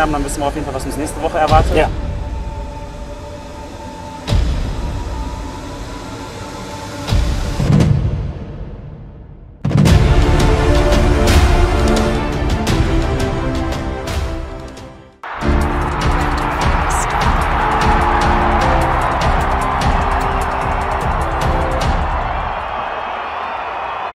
haben, dann wissen wir auf jeden Fall, was uns nächste Woche erwartet. Ja.